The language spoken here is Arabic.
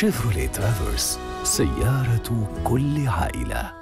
شيفروليه ترافرس سيارة كل عائلة.